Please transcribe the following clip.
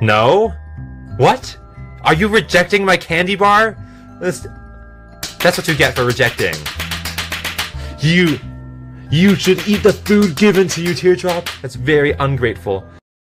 No? What? Are you rejecting my candy bar? That's, that's what you get for rejecting. You... You should eat the food given to you, Teardrop. That's very ungrateful.